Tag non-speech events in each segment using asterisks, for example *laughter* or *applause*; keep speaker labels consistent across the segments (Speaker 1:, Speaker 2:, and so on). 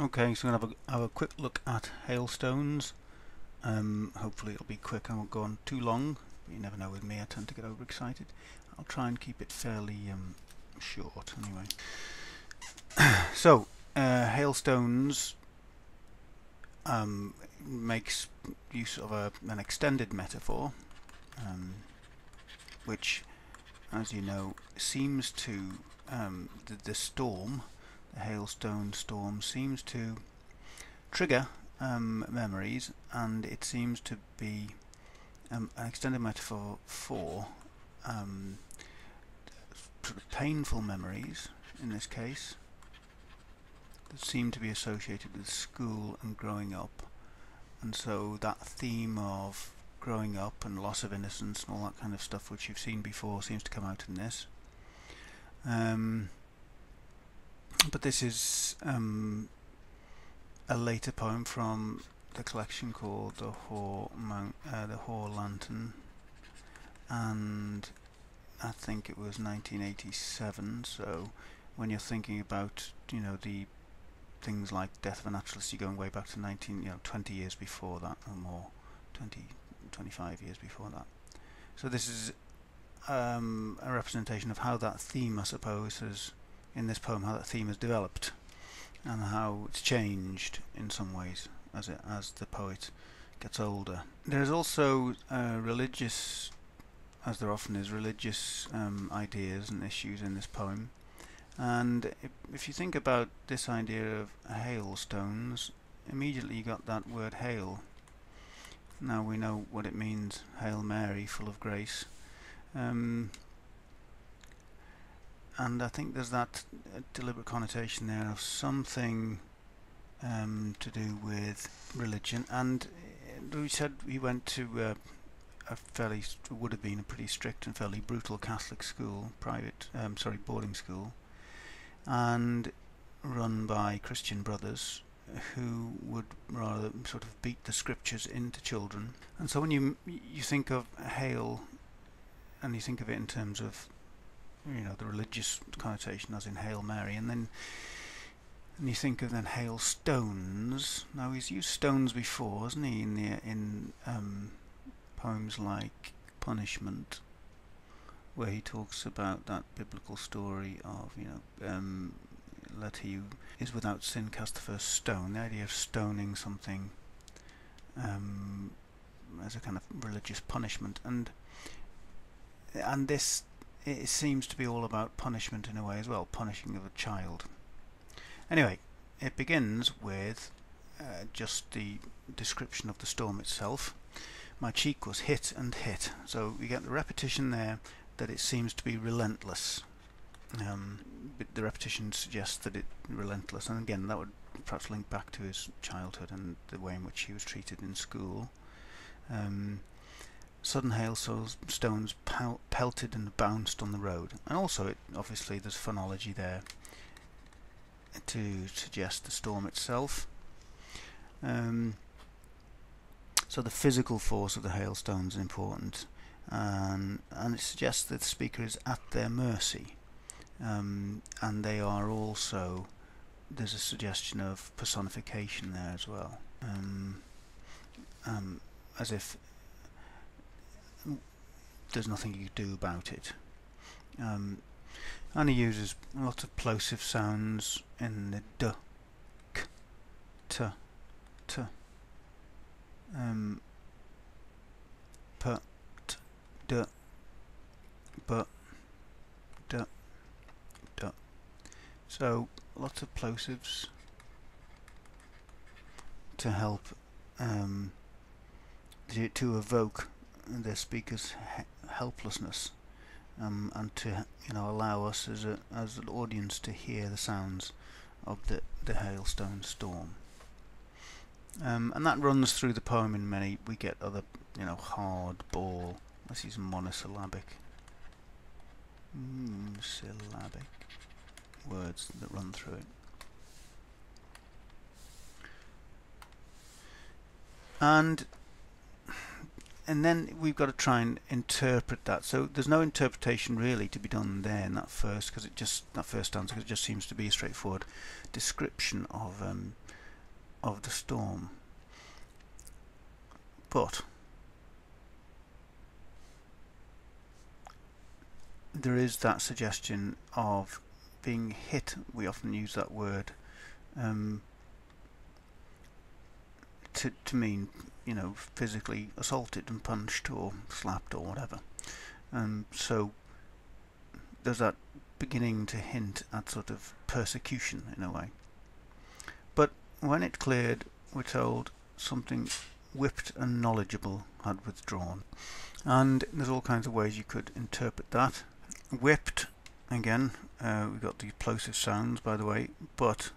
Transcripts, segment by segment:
Speaker 1: Okay, so I'm going to have a, have a quick look at hailstones. Um, hopefully it'll be quick, I won't go on too long. You never know with me, I tend to get overexcited. I'll try and keep it fairly um, short anyway. *coughs* so, uh, hailstones um, makes use of a, an extended metaphor, um, which, as you know, seems to um, the, the storm the hailstone storm seems to trigger um, memories and it seems to be um, an extended metaphor for um, painful memories in this case that seem to be associated with school and growing up. And so that theme of growing up and loss of innocence and all that kind of stuff which you've seen before seems to come out in this. Um, but this is um, a later poem from the collection called the Mount, uh, the Lantern. And I think it was 1987 so when you're thinking about you know the things like Death of a Naturalist you're going way back to 19 you know 20 years before that or more 20 25 years before that. So this is um, a representation of how that theme I suppose has in this poem how that theme has developed and how it's changed in some ways as it as the poet gets older. There's also uh, religious, as there often is, religious um, ideas and issues in this poem. And if, if you think about this idea of hailstones, immediately you got that word hail. Now we know what it means, Hail Mary, full of grace. Um, and I think there's that uh, deliberate connotation there of something um, to do with religion. And uh, we said he went to uh, a fairly would have been a pretty strict and fairly brutal Catholic school, private, um, sorry, boarding school, and run by Christian brothers who would rather sort of beat the scriptures into children. And so when you you think of hail, and you think of it in terms of you know the religious connotation as in Hail Mary and then and you think of then hailstones now he's used stones before hasn't he in the in um, poems like punishment where he talks about that biblical story of you know um, let he is without sin cast the first stone. The idea of stoning something um, as a kind of religious punishment. And and this it seems to be all about punishment in a way as well, punishing of a child. Anyway, it begins with uh, just the description of the storm itself. My cheek was hit and hit, so we get the repetition there that it seems to be relentless. Um, the repetition suggests that it's relentless, and again, that would perhaps link back to his childhood and the way in which he was treated in school. Um, sudden hailstones pel pelted and bounced on the road. And also, it, obviously, there's phonology there to suggest the storm itself. Um, so the physical force of the hailstones is important, and, and it suggests that the speaker is at their mercy. Um, and they are also, there's a suggestion of personification there as well. Um, um as if there's nothing you do about it. Um, and he uses lots of plosive sounds in the d, k, t, t, um, p, t, d, b, d, d. So lots of plosives to help um, to, to evoke the speaker's helplessness um, and to you know allow us as a as an audience to hear the sounds of the the hailstone storm. Um, and that runs through the poem in many. We get other you know hard ball. This is monosyllabic. Mm, syllabic words that run through it. And and then we've got to try and interpret that. So there's no interpretation really to be done there in that first, because it just that first stanza, because it just seems to be a straightforward description of um, of the storm. But there is that suggestion of being hit. We often use that word um, to to mean you know physically assaulted and punched or slapped or whatever. And so there's that beginning to hint at sort of persecution in a way. But when it cleared, we're told something whipped and knowledgeable had withdrawn. And there's all kinds of ways you could interpret that. Whipped, again, uh, we've got the plosive sounds by the way, but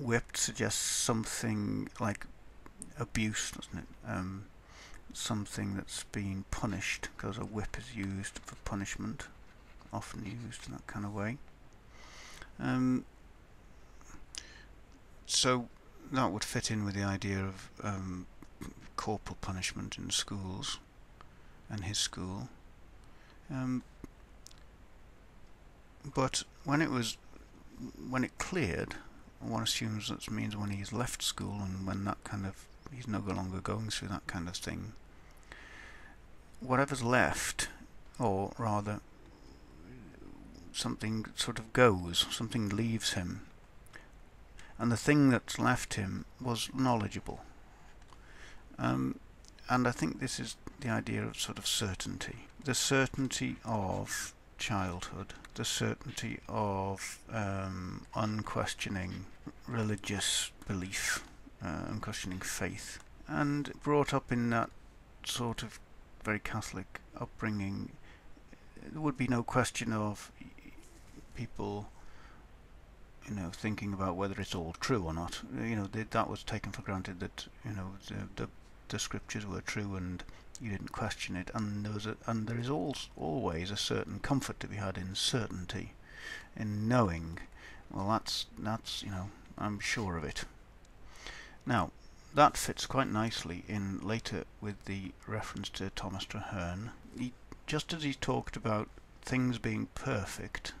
Speaker 1: whipped suggests something like abuse, doesn't it? Um, something that's been punished, because a whip is used for punishment, often used in that kind of way. Um, so that would fit in with the idea of um, corporal punishment in schools and his school. Um, but when it was when it cleared, one assumes that means when he's left school and when that kind of he's no longer going through that kind of thing. Whatever's left, or rather, something sort of goes, something leaves him, and the thing that's left him was knowledgeable. Um, and I think this is the idea of sort of certainty, the certainty of childhood, the certainty of um, unquestioning religious belief, uh, unquestioning faith, and brought up in that sort of very Catholic upbringing, there would be no question of people you know, thinking about whether it's all true or not. You know, that was taken for granted that you know the, the, the scriptures were true and you didn't question it. And there was a, and there is always a certain comfort to be had in certainty, in knowing. Well, that's that's you know, I'm sure of it. Now, that fits quite nicely in later with the reference to Thomas Traherne. He, just as he talked about things being perfect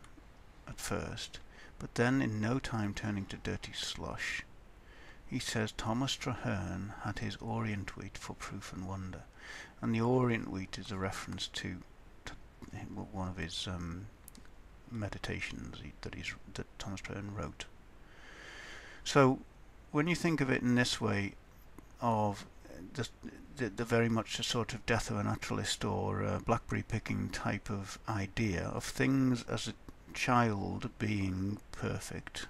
Speaker 1: at first, but then in no time turning to dirty slush. He says Thomas Traherne had his Orient wheat for proof and wonder, and the Orient wheat is a reference to, to one of his um, meditations that he's that Thomas Traherne wrote. So, when you think of it in this way, of the, the, the very much a sort of death of a naturalist or a blackberry picking type of idea of things as a child being perfect.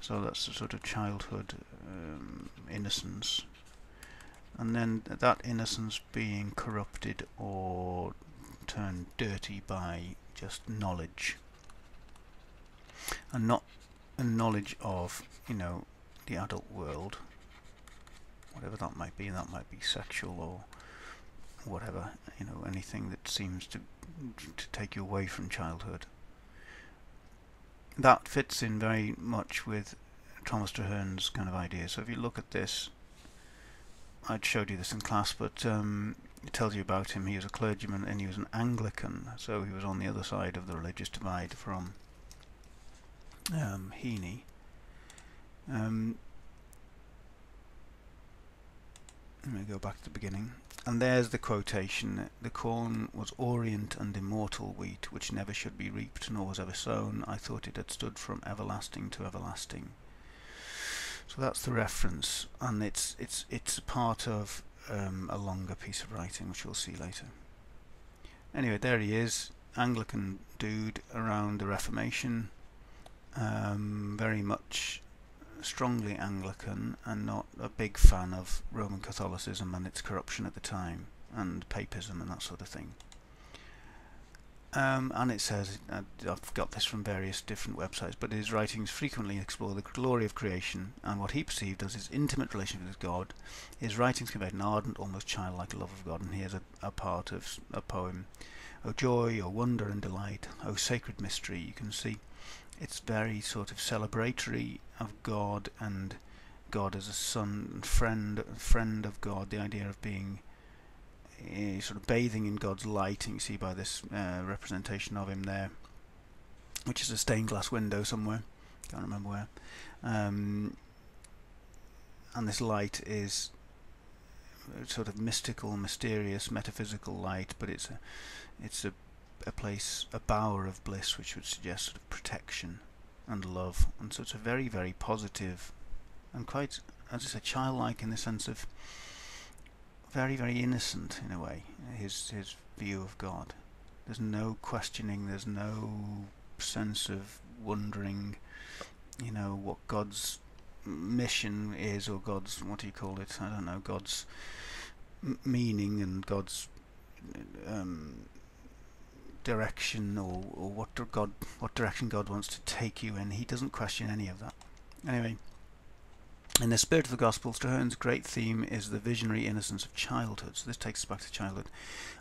Speaker 1: So that's the sort of childhood um, innocence. And then that innocence being corrupted or turned dirty by just knowledge. And not a knowledge of, you know, the adult world. Whatever that might be, that might be sexual or whatever, you know, anything that seems to to take you away from childhood that fits in very much with Thomas Traherne's kind of idea. So if you look at this, I'd showed you this in class, but um, it tells you about him. He was a clergyman and he was an Anglican, so he was on the other side of the religious divide from um, Heaney. Um, let me go back to the beginning. And there's the quotation, the corn was orient and immortal wheat, which never should be reaped, nor was ever sown. I thought it had stood from everlasting to everlasting. So that's the reference, and it's it's it's part of um, a longer piece of writing, which we'll see later. Anyway, there he is, Anglican dude around the Reformation, um, very much strongly Anglican and not a big fan of Roman Catholicism and its corruption at the time and papism and that sort of thing. Um, and it says, uh, I've got this from various different websites, but his writings frequently explore the glory of creation and what he perceived as his intimate relationship with God. His writings conveyed an ardent, almost childlike love of God, and here's a, a part of a poem. O joy, O wonder and delight, O sacred mystery. You can see it's very sort of celebratory of God and God as a son, friend, friend of God. The idea of being uh, sort of bathing in God's light, and you see by this uh, representation of him there, which is a stained glass window somewhere. Can't remember where. Um, and this light is sort of mystical, mysterious, metaphysical light, but it's a it's a a place, a bower of bliss, which would suggest sort of protection and love, and so it's a very, very positive and quite, as I said, childlike in the sense of very, very innocent in a way. His his view of God. There's no questioning. There's no sense of wondering, you know, what God's mission is or God's what do you call it? I don't know. God's meaning and God's um, direction or, or what God what direction God wants to take you in. He doesn't question any of that. Anyway, in the spirit of the Gospel, Traherne's great theme is the visionary innocence of childhood. So this takes us back to childhood.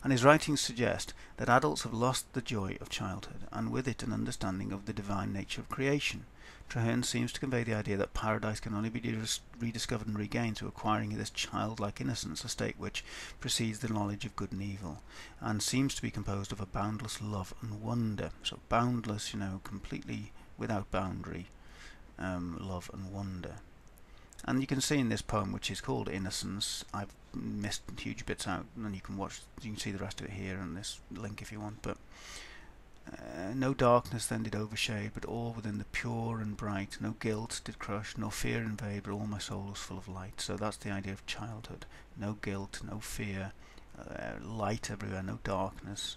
Speaker 1: And his writings suggest that adults have lost the joy of childhood, and with it an understanding of the divine nature of creation. Traherne seems to convey the idea that paradise can only be rediscovered and regained through acquiring this childlike innocence, a state which precedes the knowledge of good and evil, and seems to be composed of a boundless love and wonder. So boundless, you know, completely without boundary, um, love and wonder. And you can see in this poem, which is called Innocence, I've missed huge bits out, and you can watch, you can see the rest of it here on this link if you want. But uh, no darkness then did overshade, but all within the pure and bright. No guilt did crush, nor fear invade, but all my soul was full of light. So that's the idea of childhood. No guilt, no fear, uh, light everywhere, no darkness.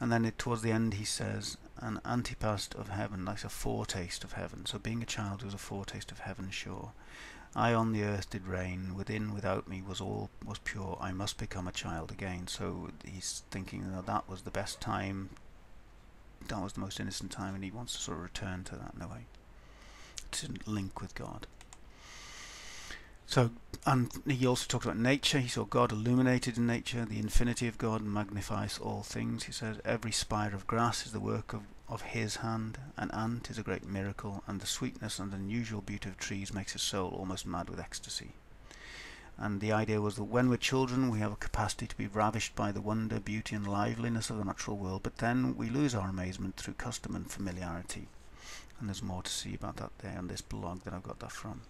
Speaker 1: And then it, towards the end he says, an antipast of heaven, like a foretaste of heaven. So being a child was a foretaste of heaven, sure. I on the earth did reign, within, without me was all was pure. I must become a child again. So he's thinking that that was the best time. That was the most innocent time, and he wants to sort of return to that in a way, to link with God. So, and he also talks about nature. He saw God illuminated in nature, the infinity of God magnifies all things. He says, Every spire of grass is the work of, of his hand, an ant is a great miracle, and the sweetness and unusual beauty of trees makes his soul almost mad with ecstasy. And the idea was that when we're children, we have a capacity to be ravished by the wonder, beauty, and liveliness of the natural world, but then we lose our amazement through custom and familiarity. And there's more to see about that there on this blog that I've got that from.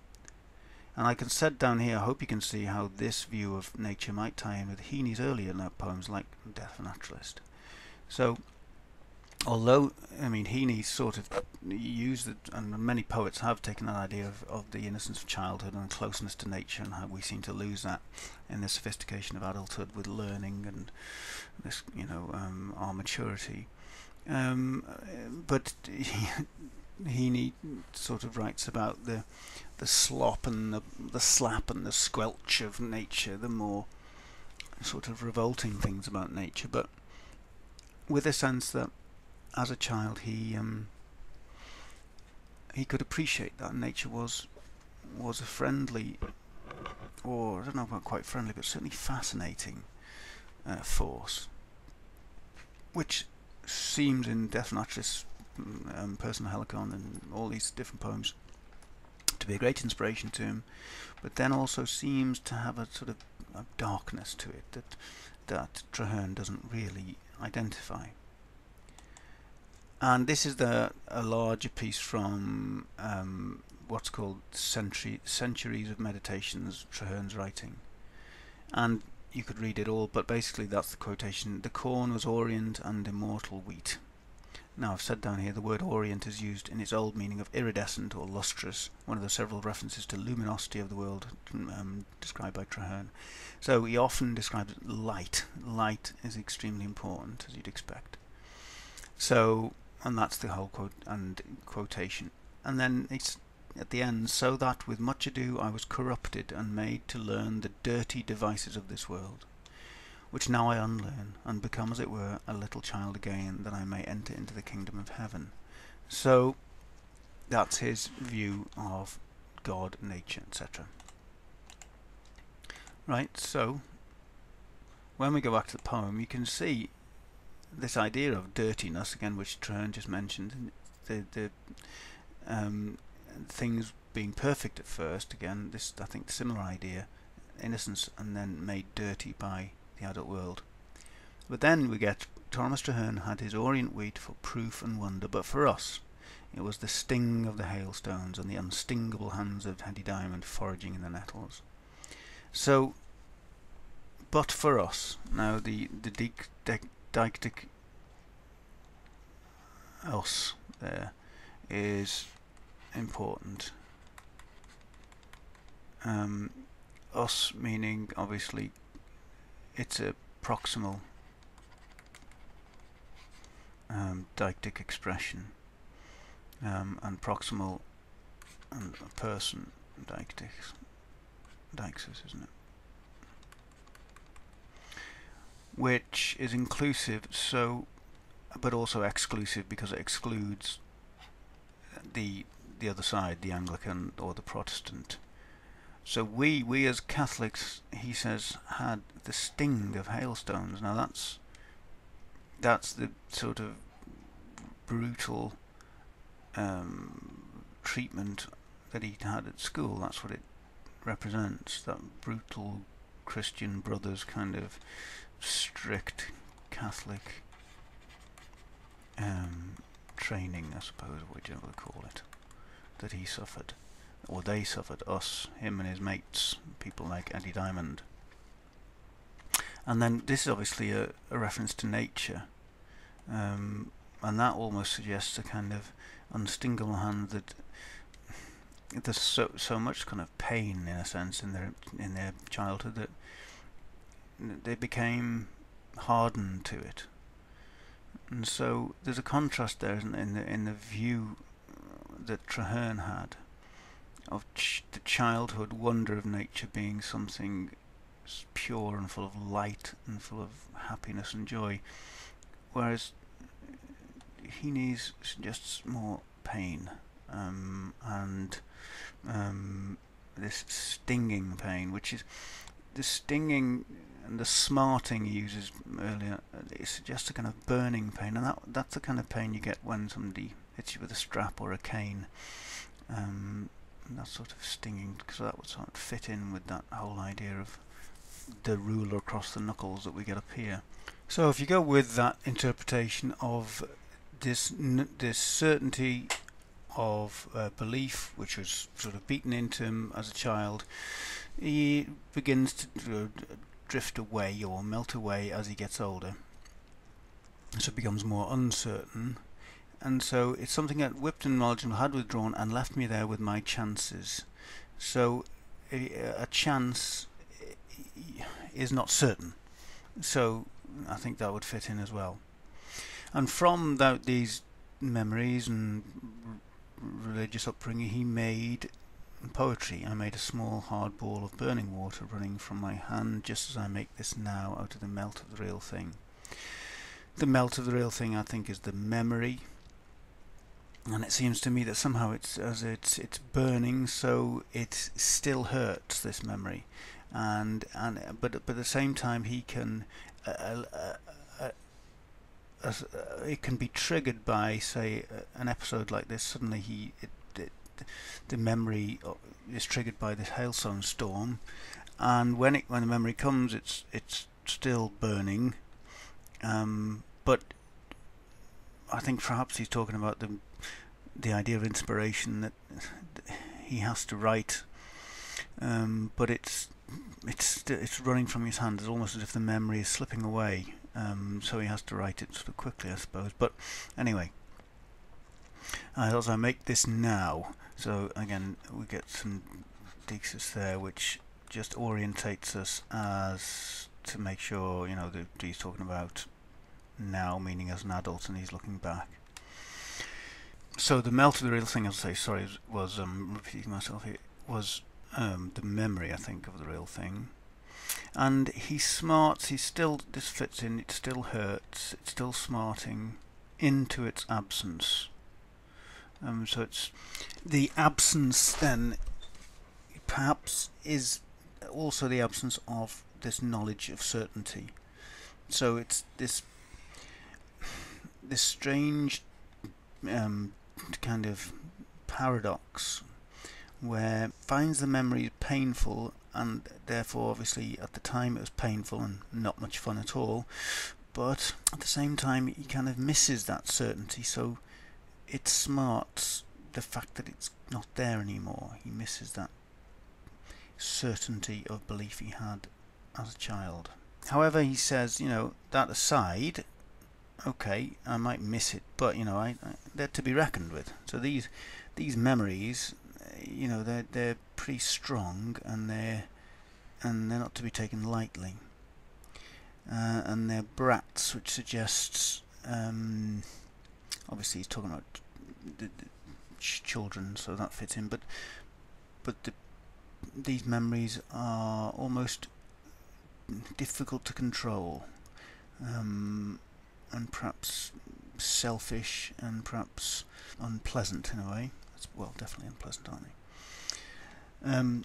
Speaker 1: And I can set down here, I hope you can see how this view of nature might tie in with Heaney's earlier poems like Death of a Naturalist. So, although, I mean, Heaney sort of used it, and many poets have taken that idea of, of the innocence of childhood and closeness to nature and how we seem to lose that in the sophistication of adulthood with learning and this, you know, um, our maturity. Um, but *laughs* Heaney sort of writes about the the slop and the, the slap and the squelch of nature, the more sort of revolting things about nature, but with a sense that as a child he um, he could appreciate that nature was was a friendly, or I don't know about quite friendly, but certainly fascinating uh, force, which seems in Death Naturalist, um, Personal Helicon, and all these different poems to be a great inspiration to him, but then also seems to have a sort of a darkness to it that that Traherne doesn't really identify. And this is the a larger piece from um, what's called Century, Centuries of Meditations, Traherne's writing. And you could read it all, but basically that's the quotation. The corn was orient and immortal wheat. Now I've said down here the word orient is used in its old meaning of iridescent or lustrous, one of the several references to luminosity of the world um, described by Traherne. So he often describes light. Light is extremely important, as you'd expect. So, and that's the whole quote and quotation. And then it's at the end, so that with much ado I was corrupted and made to learn the dirty devices of this world which now I unlearn, and become, as it were, a little child again, that I may enter into the kingdom of heaven. So, that's his view of God, nature, etc. Right, so, when we go back to the poem, you can see this idea of dirtiness, again, which Traherne just mentioned, the, the um, things being perfect at first, again, this, I think, similar idea, innocence, and then made dirty by the adult world. But then we get Thomas Traherne had his Orient wheat for proof and wonder, but for us, It was the sting of the hailstones and the unstingable hands of Eddie Diamond foraging in the nettles. So, but for us, now the, the deictic us there is important. Um, us meaning obviously it's a proximal um, deictic expression um, and proximal and person deictics deixis isn't it? Which is inclusive so but also exclusive because it excludes the the other side the Anglican or the Protestant so we we as Catholics he says had the sting of hailstones now that's that's the sort of brutal um, treatment that he had at school. That's what it represents. That brutal Christian brothers kind of strict Catholic um, training, I suppose, whichever you call it, that he suffered, or they suffered. Us, him, and his mates, people like Eddie Diamond. And then this is obviously a, a reference to nature, um, and that almost suggests a kind of unstingable hand that there's so so much kind of pain in a sense in their in their childhood that they became hardened to it. And so there's a contrast there in the in the view that Traherne had of ch the childhood wonder of nature being something pure and full of light and full of happiness and joy, whereas Heaney's suggests more pain um, and um, this stinging pain, which is the stinging and the smarting he uses earlier. It suggests a kind of burning pain, and that that's the kind of pain you get when somebody hits you with a strap or a cane. Um, that sort of stinging, because that would sort of fit in with that whole idea of the ruler across the knuckles that we get up here. So if you go with that interpretation of this this certainty of uh, belief, which was sort of beaten into him as a child, he begins to drift away or melt away as he gets older. So it becomes more uncertain, and so it's something that Whipton knowledge had withdrawn and left me there with my chances. So a, a chance is not certain. So I think that would fit in as well. And from that, these memories and religious upbringing, he made poetry. I made a small hard ball of burning water running from my hand, just as I make this now out of the melt of the real thing. The melt of the real thing, I think, is the memory, and it seems to me that somehow it's as it's it's burning, so it still hurts this memory, and and but but at the same time he can uh, uh, as, uh, it can be triggered by, say, uh, an episode like this. Suddenly, he it, it, the memory uh, is triggered by this hailstone storm, and when it when the memory comes, it's it's still burning. Um, but I think perhaps he's talking about the the idea of inspiration that he has to write, um, but it's it's it's running from his hand. It's almost as if the memory is slipping away um, so he has to write it sort of quickly, I suppose. But anyway, as I make this now, so again we get some deixis there, which just orientates us as to make sure you know that he's talking about now, meaning as an adult, and he's looking back. So the melt of the real thing, I'll say, sorry, was um, repeating myself. It was um, the memory, I think, of the real thing and he smarts he still this fits in it still hurts it's still smarting into its absence um, so it's the absence then perhaps is also the absence of this knowledge of certainty so it's this this strange um, kind of paradox where finds the memory painful and therefore obviously at the time it was painful and not much fun at all but at the same time he kind of misses that certainty so it smarts the fact that it's not there anymore. He misses that certainty of belief he had as a child. However, he says, you know, that aside, okay, I might miss it, but you know, I, I, they're to be reckoned with. So these these memories, you know, they're they're pretty strong and they're and they're not to be taken lightly. Uh, and they're brats, which suggests, um, obviously, he's talking about the, the children, so that fits in. But but the, these memories are almost difficult to control. Um, and perhaps selfish and perhaps unpleasant in a way. Well, definitely unpleasant, aren't they? Um,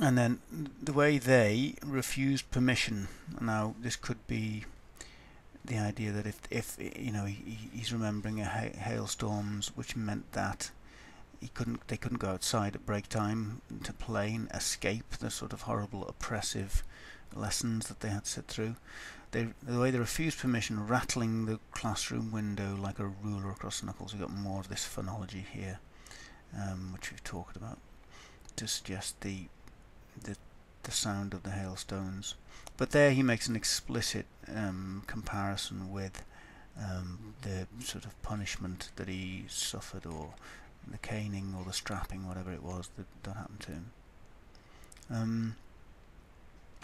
Speaker 1: and then the way they refused permission. Now, this could be the idea that if, if you know, he, he's remembering ha- hailstorms, which meant that he couldn't, they couldn't go outside at break time to play and escape the sort of horrible, oppressive lessons that they had to sit through. They, the way they refused permission, rattling the classroom window like a ruler across the knuckles. We've got more of this phonology here, um, which we've talked about, to suggest the, the the sound of the hailstones. But there he makes an explicit um, comparison with um, the sort of punishment that he suffered, or the caning, or the strapping, whatever it was that, that happened to him.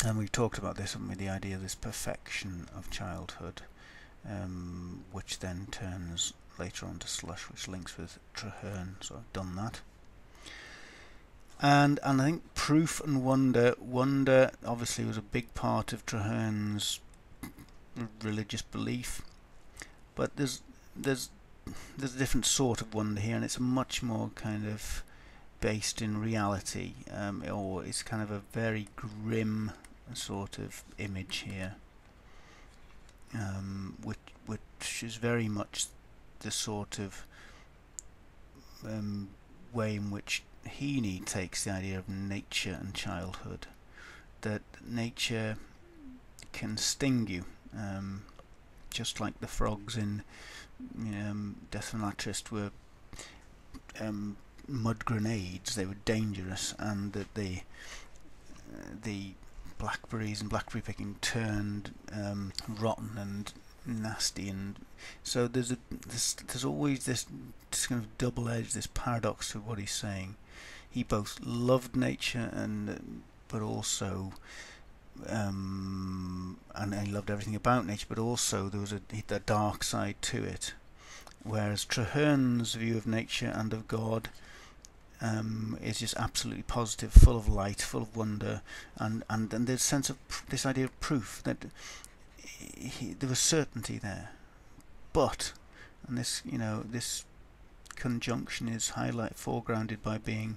Speaker 1: And we've talked about this, we? The idea of this perfection of childhood, um, which then turns later on to slush, which links with Traherne. So I've done that. And and I think proof and wonder. Wonder obviously was a big part of Traherne's religious belief, but there's there's there's a different sort of wonder here, and it's much more kind of based in reality, um, or it's kind of a very grim sort of image here, um, which which is very much the sort of um, way in which Heaney takes the idea of nature and childhood. That nature can sting you, um, just like the frogs in um, Death and Latrist were um, mud grenades. They were dangerous, and that the uh, the blackberries and blackberry picking turned um, rotten and nasty and so there's a there's, there's always this, this kind of double edge this paradox to what he's saying. He both loved nature and but also um, and, he loved everything about nature but also there was a, a dark side to it. Whereas Traherne's view of nature and of God um, is just absolutely positive, full of light, full of wonder, and and, and this sense of this idea of proof that he, there was certainty there, but and this you know this conjunction is highlight foregrounded by being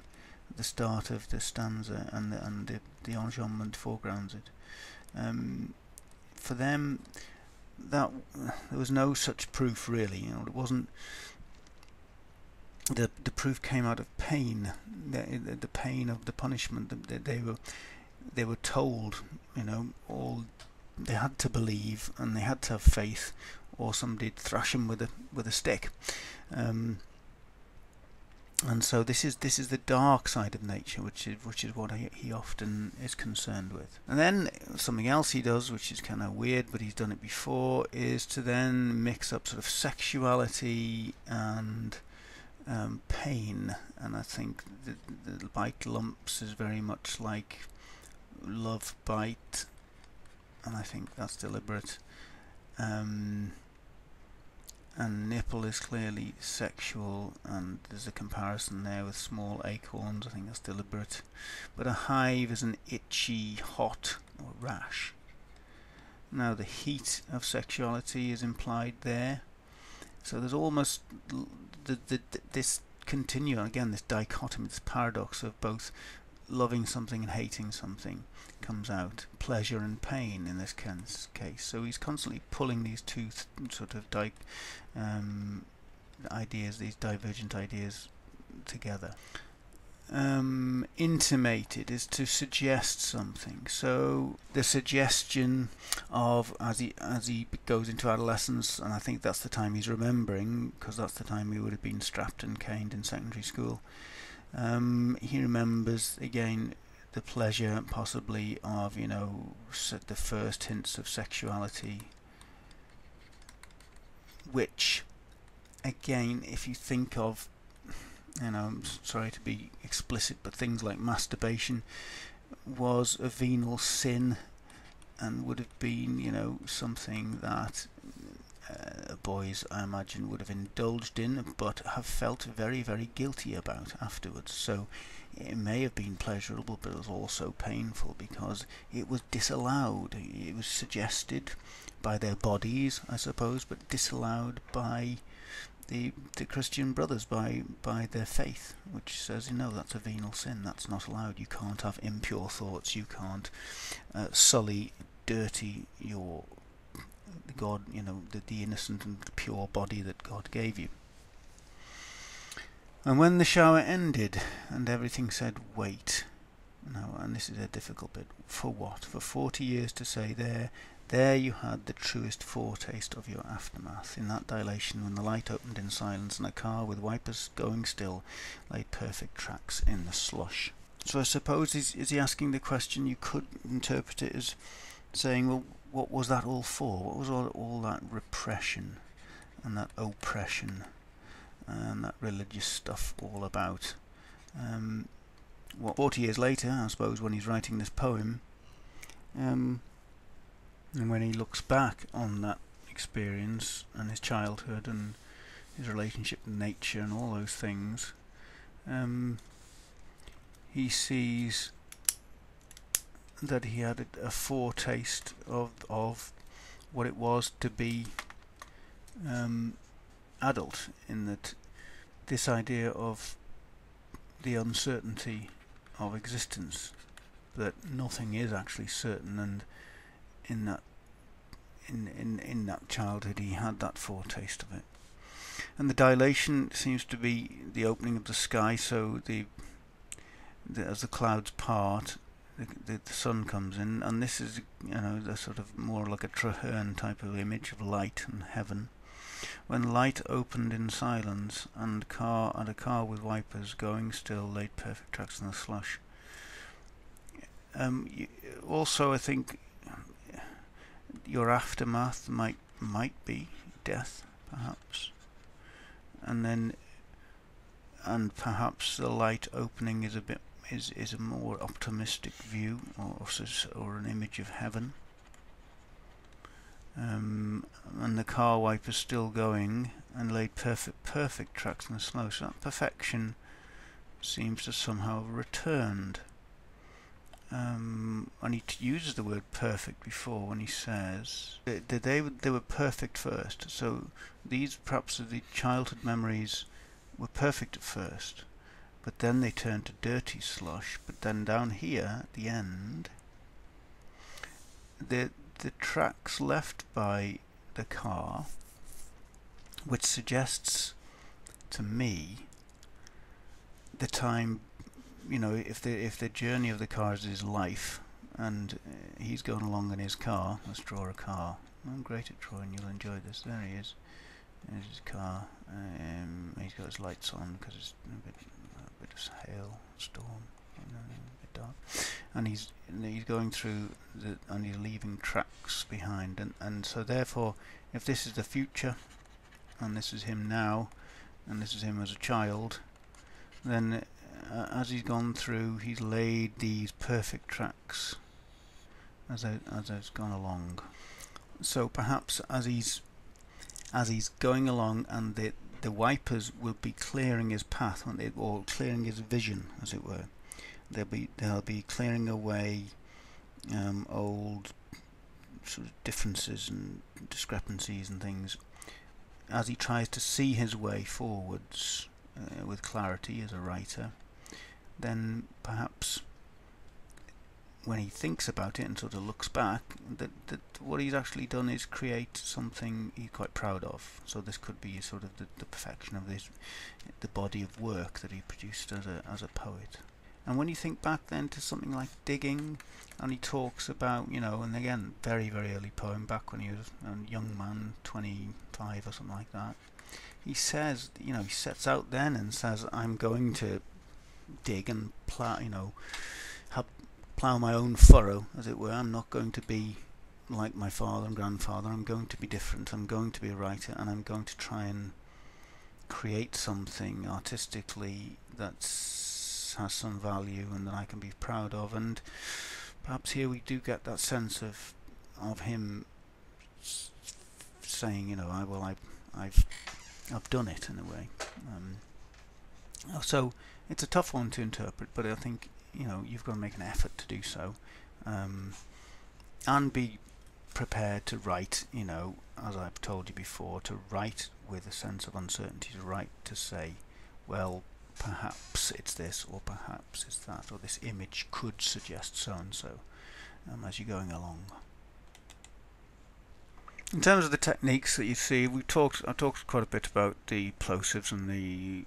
Speaker 1: the start of the stanza and the, and the, the enjambment foregrounds it. Um, for them, that there was no such proof really. You know, it wasn't the the proof came out of pain, the, the pain of the punishment that they were they were told, you know, all they had to believe and they had to have faith, or somebody'd thrash them with a with a stick. Um, and so this is this is the dark side of nature, which is which is what he often is concerned with. And then something else he does, which is kind of weird, but he's done it before, is to then mix up sort of sexuality and um, pain, and I think the, the bite lumps is very much like love bite, and I think that's deliberate. Um, and nipple is clearly sexual, and there's a comparison there with small acorns. I think that's deliberate. But a hive is an itchy, hot, or rash. Now the heat of sexuality is implied there. So there's almost the, the, this continuum again, this dichotomy, this paradox of both loving something and hating something comes out, pleasure and pain in this case. So he's constantly pulling these two th sort of di um, ideas, these divergent ideas together. Um, intimated is to suggest something. So the suggestion of as he as he goes into adolescence, and I think that's the time he's remembering because that's the time he would have been strapped and caned in secondary school. Um, he remembers again the pleasure, possibly of you know the first hints of sexuality, which again, if you think of know, I'm sorry to be explicit, but things like masturbation was a venal sin and would have been, you know, something that uh, boys, I imagine, would have indulged in, but have felt very, very guilty about afterwards. So it may have been pleasurable, but it was also painful because it was disallowed. It was suggested by their bodies, I suppose, but disallowed by the the Christian brothers by by their faith, which says, you know, that's a venal sin. That's not allowed. You can't have impure thoughts. You can't uh, sully, dirty your God, you know, the, the innocent and pure body that God gave you. And when the shower ended, and everything said, wait. Now, and this is a difficult bit. For what? For 40 years to say there, there you had the truest foretaste of your aftermath, in that dilation when the light opened in silence and a car with wipers going still laid perfect tracks in the slush. So I suppose is, is he asking the question, you could interpret it as saying, well, what was that all for? What was all, all that repression and that oppression and that religious stuff all about? Um, what, 40 years later, I suppose, when he's writing this poem, um, and when he looks back on that experience and his childhood and his relationship with nature and all those things, um, he sees that he had a, a, foretaste of of what it was to be um, adult. In that, this idea of the uncertainty of existence, that nothing is actually certain, and in that in, in, in that childhood he had that foretaste of it. And the dilation seems to be the opening of the sky, so the, the as the clouds part, the, the, the, sun comes in, and this is you know the sort of more like a Traherne type of image of light and heaven. When light opened in silence, and car and a car with wipers going still laid perfect tracks in the slush. Um, also, I think your aftermath might might be death, perhaps, and then and perhaps the light opening is a bit is is a more optimistic view or or an image of heaven. Um, and the car wiper is still going and laid perfect perfect tracks in the snow. So that perfection seems to somehow have returned um, and he uses the word perfect before when he says that they, they were perfect first. So these perhaps the childhood memories were perfect at first, but then they turned to dirty slush. But then down here at the end, the the tracks left by the car, which suggests to me the time you know, if the if the journey of the car is his life, and uh, he's going along in his car, let's draw a car. I'm great at drawing. You'll enjoy this. There he is. There's his car. Um, he's got his lights on because it's a bit, a bit of hail, storm, you know, a bit dark. And he's he's going through the and he's leaving tracks behind, and and so therefore, if this is the future, and this is him now, and this is him as a child, then uh, as he's gone through, he's laid these perfect tracks as I, as I've gone along. So perhaps as he's as he's going along, and the the wipers will be clearing his path, they, or clearing his vision, as it were. They'll be they'll be clearing away um, old sort of differences and discrepancies and things as he tries to see his way forwards uh, with clarity as a writer then perhaps when he thinks about it and sort of looks back, that, that what he's actually done is create something he's quite proud of. So this could be sort of the, the perfection of this, the body of work that he produced as a as a poet. And when you think back then to something like digging, and he talks about, you know, and again, very, very early poem, back when he was a young man, 25 or something like that, he says, you know, he sets out then and says, I'm going to dig and plow, you know, plow my own furrow, as it were. I'm not going to be like my father and grandfather. I'm going to be different. I'm going to be a writer, and I'm going to try and create something artistically that has some value and that I can be proud of. And perhaps here we do get that sense of of him saying, you know, I well, I, I've I've done it in a way. Um, so it's a tough one to interpret, but I think you know you've got to make an effort to do so, um, and be prepared to write. You know, as I've told you before, to write with a sense of uncertainty, to write to say, well, perhaps it's this, or perhaps it's that, or this image could suggest so and so, um, as you're going along. In terms of the techniques that you see, we talked. I talked quite a bit about the plosives and the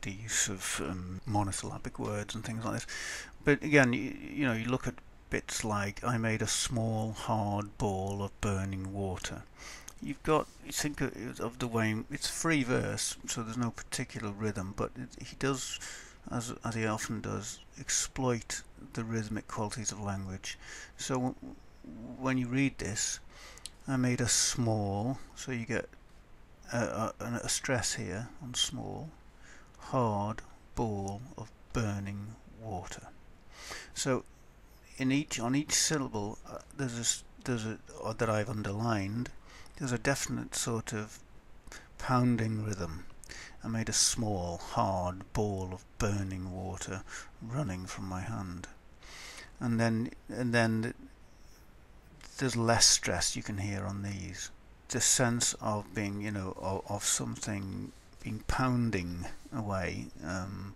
Speaker 1: the use of um, monosyllabic words and things like this. But again, you, you know, you look at bits like I made a small hard ball of burning water. You've got you think of the way it's free verse, so there's no particular rhythm, but it, he does, as as he often does, exploit the rhythmic qualities of language. So when you read this I made a small, so you get a, a, a stress here on small, hard ball of burning water. So in each on each syllable uh, there's a there's a or that I've underlined there's a definite sort of pounding rhythm. I made a small hard ball of burning water running from my hand, and then and then there's less stress you can hear on these. The sense of being, you know, of, of something being pounding away um,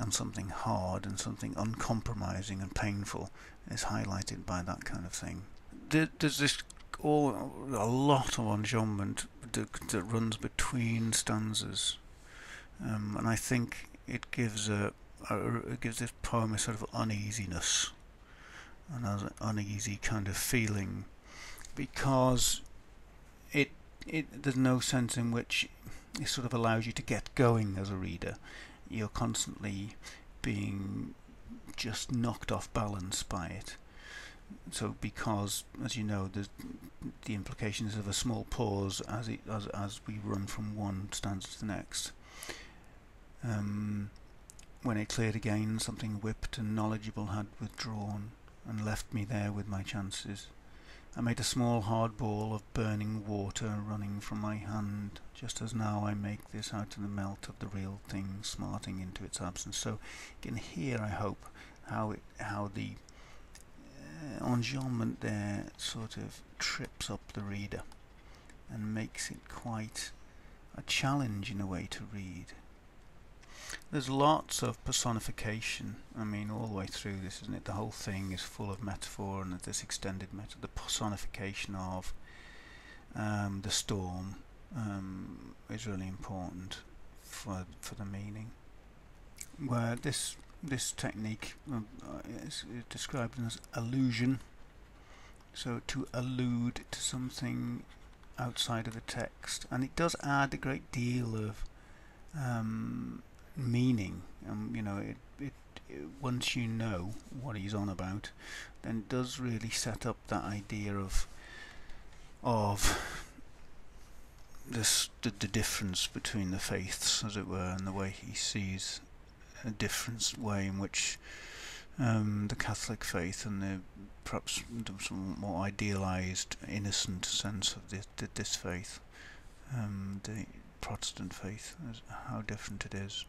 Speaker 1: on something hard and something uncompromising and painful is highlighted by that kind of thing. There's this all a lot of enjambment that, that runs between stanzas, um, and I think it gives a, a, it gives this poem a sort of uneasiness an uneasy kind of feeling because it it there's no sense in which it sort of allows you to get going as a reader. You're constantly being just knocked off balance by it. So because, as you know, the the implications of a small pause as it as as we run from one stanza to the next. Um, when it cleared again, something whipped and knowledgeable had withdrawn and left me there with my chances. I made a small hard ball of burning water running from my hand, just as now I make this out of the melt of the real thing smarting into its absence. So you can hear, I hope, how it, how the uh, enjambment there sort of trips up the reader and makes it quite a challenge in a way to read. There's lots of personification. I mean, all the way through this, isn't it? The whole thing is full of metaphor and this extended meta. The personification of um, the storm um, is really important for for the meaning. Where this this technique um, is, is described as allusion. So to allude to something outside of the text, and it does add a great deal of um, meaning. Um, you know, it, it, it, once you know what he's on about, then it does really set up that idea of of this the, the difference between the faiths, as it were, and the way he sees a different way in which um, the Catholic faith and the perhaps some more idealized, innocent sense of this, this faith, um, the Protestant faith, how different it is.